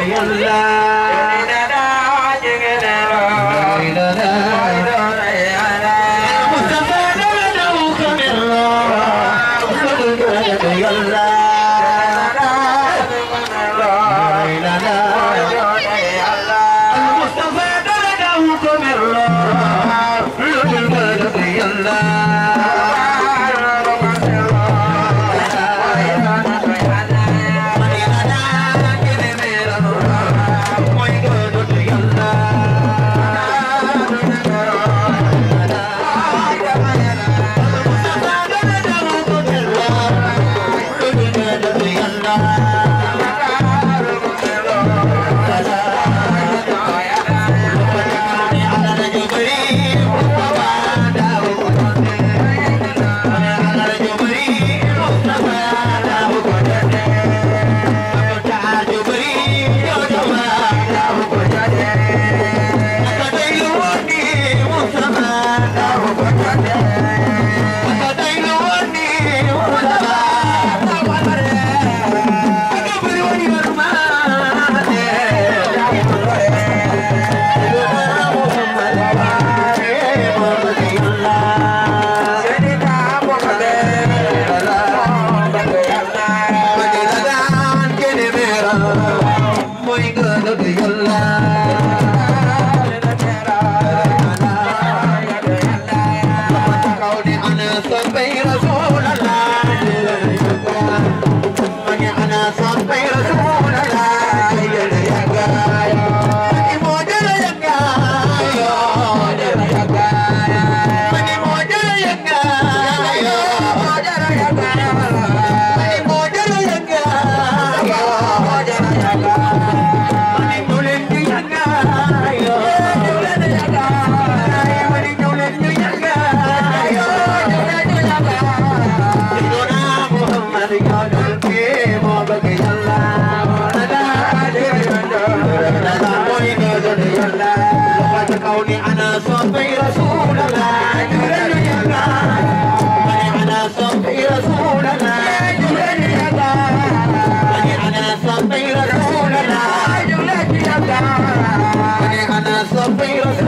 Say hello. الكون انا صبي رسول الله جرني انا صبي رسول الله جرني انا صبي رسول الله جرني انا صبي رسول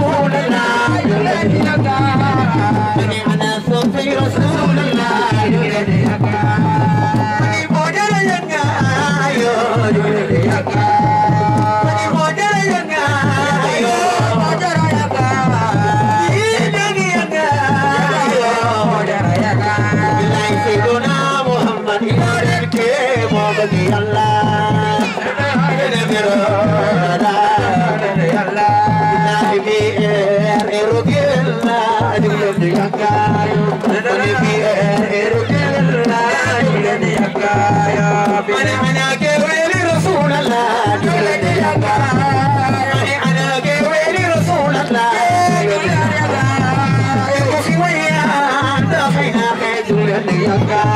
Yeah.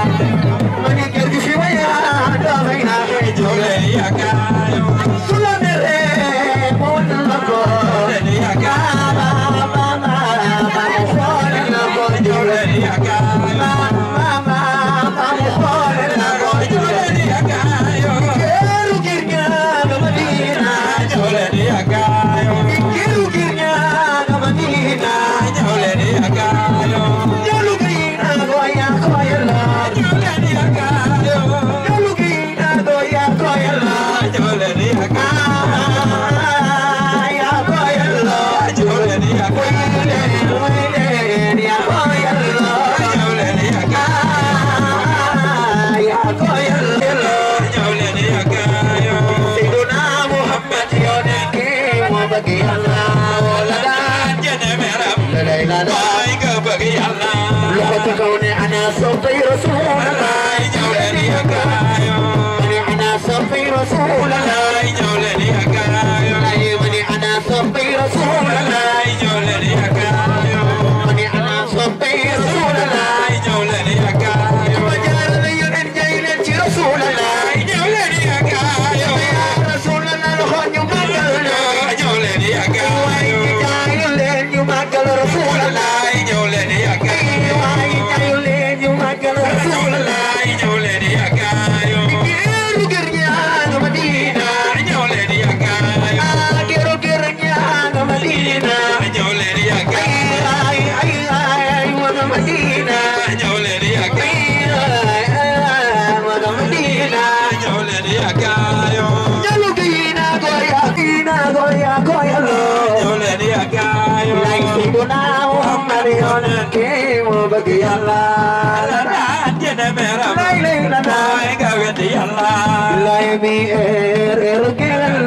Olha, DH. 彩 Lai mi er er ke la. Mi er